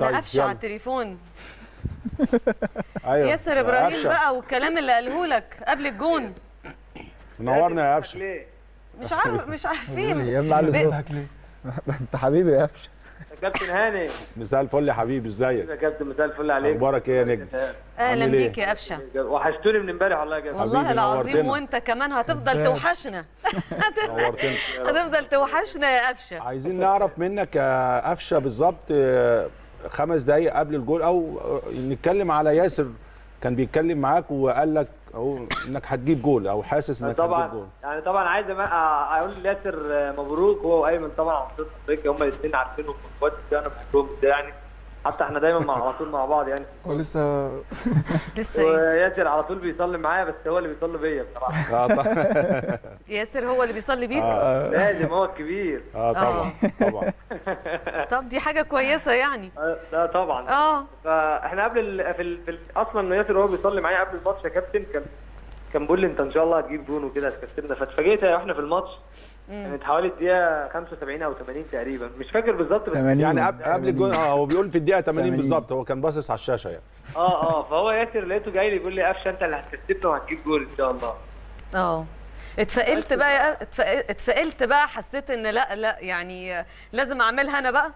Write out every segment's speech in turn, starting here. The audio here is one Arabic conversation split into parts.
معانا طيب، قفشه. على التليفون. أيوه. ياسر إبراهيم. بقى والكلام اللي قاله لك قبل الجون. منورنا يا قفشة. ليه؟ مش عارف مش عارفين. يا ابني علي صوتك ليه؟ انت حبيبي يا قفشة. يا كابتن هاني. مساء الفل يا حبيبي ازيك؟ يا كابتن مساء الفل عليك. أخبارك إيه يا نجم؟ أهلا عامل إيه؟ بيك يا قفشة. وحشتوني من امبارح والله يا كابتن. والله العظيم. وانت كمان هتفضل توحشنا. هتفضل توحشنا يا قفشة. عايزين نعرف منك يا قفشة بالظبط خمس دقايق قبل الجول أو آه، نتكلم على ياسر كان بيتكلم معاك وقال لك أو إنك هتجيب جول أو حاسس إنك هتجيب طبعا جول. يعني طبعا عايز أقول لياسر مبروك هو وايمن طبعا أفريقيا هم الاثنين عارفينهم من اخواتي أنا بحبهم ده يعني. حتى إحنا دايما مع على طول مع بعض يعني. هو لسه لسه إيه؟ وياسر على طول بيصلي معايا بس هو اللي بيصلي بيا بصراحة. آه طبعا. ياسر هو اللي بيصلي بيك؟ لازم هو الكبير. آه طبعا طبعا. طب دي حاجة كويسة يعني. آه، لا طبعا. آه. فاحنا قبل ال... في, ال... في ال... أصلا ياسر وهو بيصلي معايا قبل الماتش يا كابتن كان كان بيقول لي انت ان شاء الله هتجيب جون وكده هتكسبنا فاتفاجئت وإحنا في الماتش. كانت حوالي الدقيقة 75 أو 80 تقريبا. مش فاكر بالظبط بس 80 يعني قبل قبل الجول آه هو بيقول في الدقيقة 80 80. بالظبط. هو كان باصص على الشاشة يعني. آه آه. فهو ياسر لقيته جاي لي بيقول لي أفشة انت اللي هتكسبنا وهتجيب جول إن شاء الله. آه. اتفائلت بقى اتفائلت بقى حسيت إن لا لا يعني لازم أعملها أنا بقى؟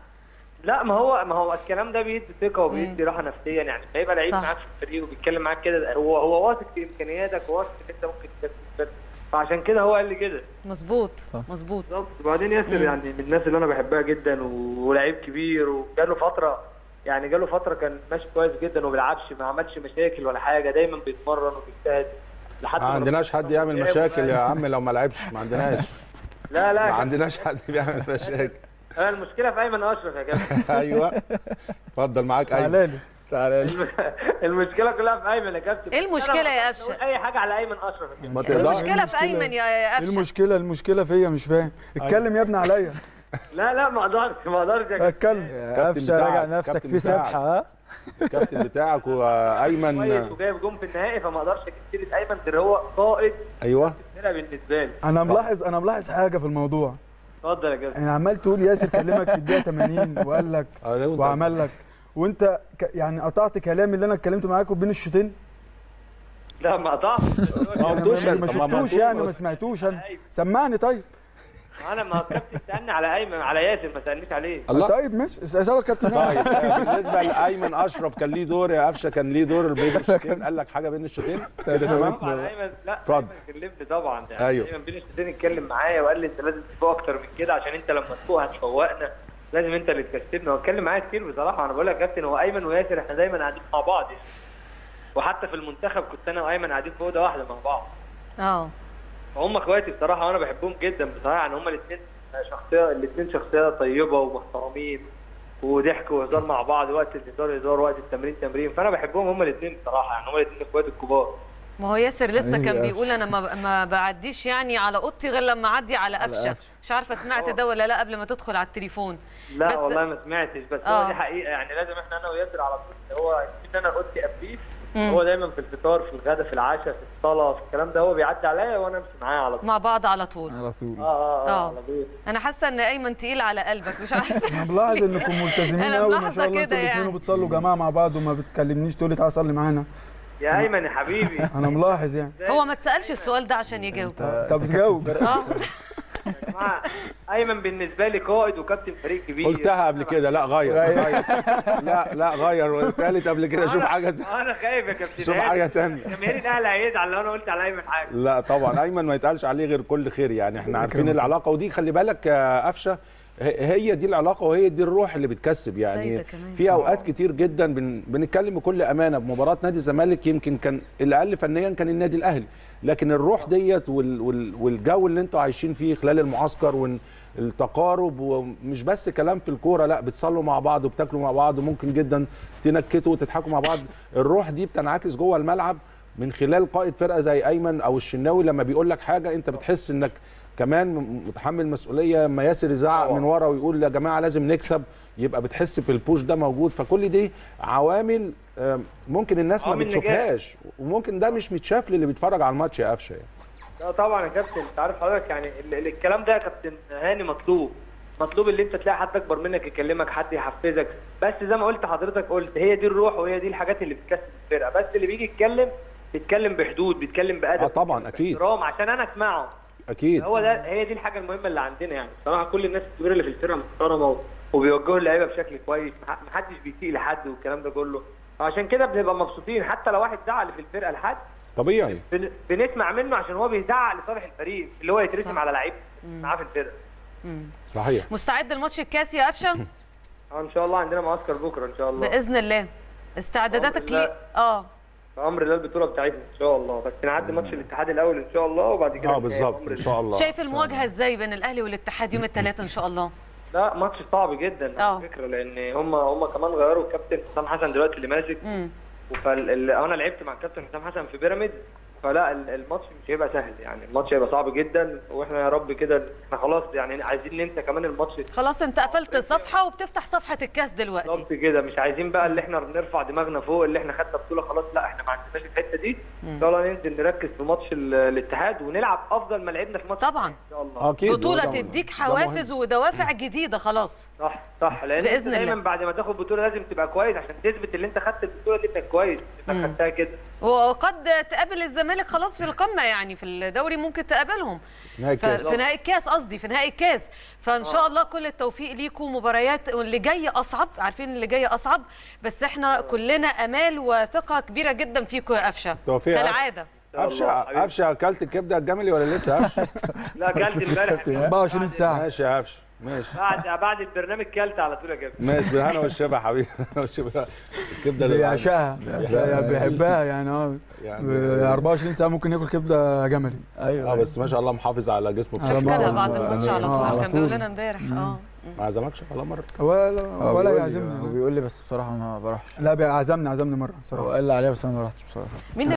لا ما هو ما هو الكلام ده بيدي ثقة وبيدي راحة نفسية. يعني ما يبقى لعيب. معاك في الفريق وبيتكلم معاك كده هو هو واثق في إمكانياتك وواثق ان إنت ممكن تكسب فعشان كده هو قال لي كده. مظبوط صح. مظبوط. بالظبط. وبعدين ياسر يعني من الناس اللي أنا بحبها جدا ولعيب كبير وجاله فترة يعني جاله فترة كان ماشي كويس جدا وما بيلعبش ما عملش مشاكل ولا حاجة دايما بيتمرن وبيجتهد لحد ما عندناش حد يعمل مشاكل يا. عم لو ما لعبش ما عندناش. لا لا. ما عندناش حد بيعمل مشاكل. المشكلة في أيمن أشرف يا كابتن. أيوه. اتفضل معاك أيمن. تعالى لي تعالى لي. المشكلة كلها في أيمن يا كابتن. إيه المشكلة أنا ما يا؟ أقول أي حاجة على أيمن أشرف يا كابتن. ما تقدرش المشكلة في أيمن يا إيه قفشه المشكلة؟ المشكلة فيا مش فاهم. اتكلم يا ابني عليا. لا لا ما أقدرش ما أقدرش يا كابتن. اتكلم. قفشه راجع نفسك في. سبحة ها؟ الكابتن بتاعك كويس وايمن وجايب جون في النهائي فما أقدرش سيرة أيمن غير هو قائد. أيوه. بالنسبة لي. أنا ملاحظ أنا ملاحظ حاجة في الموضوع. اتفضل يا كابتن يعني عمال تقول ياسر كلمك في الدقيقة 80 وقال لك وعمل لك. وانت. يعني قطعت كلامي اللي أنا اتكلمت معاكم بين الشوطين؟ لا ما قطعش ما يعني شفتوش يعني ما سمعتوش. أنا سمعني طيب. أنا ما الكابتن سالني على أيمن على ياسر ما سألنيش عليه. الله. طيب ماشي. اسالك كابتن طيب آه، بالنسبة لأيمن أشرف كان ليه دور يا قفشة؟ كان ليه دور بين الشوطين قال لك حاجة بين الشوطين طبعا أيمن لا اتفضل. ايمن كلمني طبعا. يعني أيوه. أيمن بين الشوطين اتكلم معايا وقال لي أنت لازم تفوق أكتر من كده عشان أنت لما تفوق هتفوقنا. لازم أنت اللي تكسبنا هو اتكلم معايا كتير بصراحة. أنا بقول لك يا كابتن هو أيمن وياسر إحنا دايما قاعدين مع بعض يعني. وحتى في المنتخب كنت أنا وأيمن قاعدين في أوضة واحدة مع بعض. آه. هم اخواتي بصراحة وأنا بحبهم جدا بصراحة يعني هم الاثنين شخصية الاثنين شخصية طيبة ومحترمين وضحك وهزار مع بعض وقت الهزار هزار وقت التمرين تمرين فأنا بحبهم هم الاثنين بصراحة يعني هم الاثنين اخواتي الكبار. ما هو ياسر لسه كان بيقول أنا ما ما بعديش يعني على أوضتي غير لما أعدي على قفشة. مش عارفة سمعت ده ولا لأ قبل ما تدخل على التليفون. لا بس- والله ما سمعتش بس آه. هو دي حقيقة يعني لازم إحنا أنا وياسر على طول هو ان أنا أوضتي قبليه مم. هو دايما في الفطار في الغداء في العشاء في الصلاة في الكلام ده هو بيعدي عليا وأنا أمشي معاه على طول. مع بعض على طول. على طول. آه آه, آه. آه. على طول. أنا حاسة إن أيمن تقيل على قلبك مش عارفة. أنا ملاحظ إنكم ملتزمين قوي ما شاء الله كده أنتوا الاثنين يعني. وبتصلوا جماعة مع بعض وما بتكلمنيش تقول لي تعالى صلي معانا. يا أيمن يا حبيبي. أنا ملاحظ يعني. هو ما اتسالش السؤال ده عشان يجاوب. طب جاوب آه. يا جماعة أيمن بالنسبة لي قائد وكابتن فريق كبير. قلتها قبل كده لا غير. غير. لا لا غير. قالت قبل كده شوف حاجة تانية. أنا خايف يا كابتن شوف. حاجة تانية. جماهير الأهلي هيزعل لو أنا قلت على أيمن حاجة. لا طبعا. أيمن ما يتقالش عليه غير كل خير يعني. إحنا عارفين العلاقة. ودي خلي بالك يا قفشة هي دي العلاقة وهي دي الروح اللي بتكسب يعني. في أوقات كتير جدا بن بنتكلم بكل أمانة بمباراة نادي الزمالك يمكن كان الأقل فنيا كان النادي الأهلي. لكن الروح ديت وال وال والجو اللي أنتوا عايشين فيه خلال المعسكر وال التقارب ومش بس كلام في الكورة لا بتصلوا مع بعض وبتاكلوا مع بعض وممكن جدا تنكتوا وتضحكوا مع بعض. الروح دي بتنعكس جوه الملعب. من خلال قائد فرقة زي أيمن أو الشناوي لما بيقول لك حاجة أنت بتحس إنك كمان متحمل مسؤولية. لما ياسر يزعق من ورا ويقول يا جماعة لازم نكسب يبقى بتحس في البوش ده موجود. فكل دي عوامل ممكن الناس ما. بتشوفهاش. وممكن ده مش متشاف للي بيتفرج على الماتش يا قفشة يعني. لا طبعا يا كابتن. أنت عارف حضرتك يعني ال- ال- الكلام ده يا كابتن هاني مطلوب. مطلوب اللي أنت تلاقي حد أكبر منك يكلمك حد يحفزك. بس زي ما قلت حضرتك قلت هي دي الروح وهي دي الحاجات اللي بتكسب الفرقة. بس اللي بيجي يتكلم بيتكلم بحدود بيتكلم بأدب آه طبعاً،. بإحترام عشان أنا أسمعه. أكيد. هو ده هي دي الحاجة المهمة اللي عندنا يعني. بصراحة كل الناس الكبيرة اللي في الفرقة محترمة وبيوجهوا اللعيبة بشكل كويس. مح- محدش بيسيء لحد والكلام ده كله. عشان كده بنبقى مبسوطين. حتى لو واحد زعل في الفرقة لحد طبيعي. بن- بنسمع منه عشان هو بيزعق لصالح الفريق اللي هو يترسم صح. على لعيب معاه في الفرقة. صحيح. مستعد لماتش الكاس يا قفشة؟ آه إن شاء الله عندنا معسكر بكرة إن شاء الله. بإذن الله. استعداداتك. ليه آه. في أمر الله البطوله بتاعتنا إن شاء الله. بس نعدي ماتش الاتحاد الأول إن شاء الله وبعد كده آه بالظبط إن شاء الله. شايف المواجهة إزاي بين الأهلي والاتحاد يوم الثلاثاء إن شاء الله؟ لا ماتش صعب جدا. على فكرة لأن هم هم كمان غيروا الكابتن حسام حسن دلوقتي اللي ماسك. امم فال... أنا لعبت مع الكابتن حسام حسن في بيراميدز. فلا ال- الماتش مش هيبقى سهل يعني الماتش هيبقى صعب جدا وإحنا يا رب كده إحنا خلاص يعني عايزين ننسى كمان الماتش. خلاص انت قفلت صفحة وبتفتح صفحة الكاس دلوقتي. بالظبط كده مش عايزين بقى اللي إحنا بنرفع دماغنا فوق اللي إحنا خدنا بطولة خلاص لا إحنا ما عندناش الحتة دي. إن شاء الله ننزل نركز في ماتش ال- الاتحاد ونلعب أفضل ما لعبنا في ماتش طبعا. إن شاء الله. أكيد. بطولة تديك. حوافز ودوافع جديدة خلاص. صح صح. لأن أنت دايما الله. بعد ما تاخد بطولة لازم تبقى كويس عشان تثبت اللي أنت خدت البطولة دي إنك كويس إنك خدتها كده. وقد تقابل الزمالك خلاص في القمة يعني في الدوري ممكن تقابلهم. نهائي ف- الكاس في نهائي الكاس قصدي في نهائي الكاس فإن شاء الله كل التوفيق ليكم مباريات واللي جاي أصعب عارفين اللي جاي أصعب بس إحنا كلنا أمال وثقة كبيرة جدا فيكم يا قفشة. توفيق يا قفشة. كالعادة. قفشة. قفشة أكلت الكبدة الجملي ولا لسه؟ يا قفشه لا أكلت إمبارح. 24 ساعة. ماشي يا قفشة. ماشي. بعد بعد البرنامج كلت على طول يا كابتن. ماشي. بالهنا والشفا يا حبيبي والشفا. الكبدة اللي بيعشقها. بيحبها يعني آه. يعني- ب 24 ساعة ممكن ياكل كبدة جملي. أيوه. آه بس ما شاء الله محافظ على جسمه على بشكل ما- كلها كويس. بعد الماتش على آه، طول على كان بيقول. لنا امبارح. آه. ما عزمكش ولا مرة؟ ولا هو ولا يعزمني. هو بيقول لي بس بصراحة ما بروحش. لا بيعزمني عزمني مرة. هو بصراحة. قال لي عليها بس أنا ما رحتش بصراحة. مين